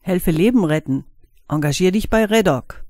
Helfe Leben retten. Engagier dich bei Redoc.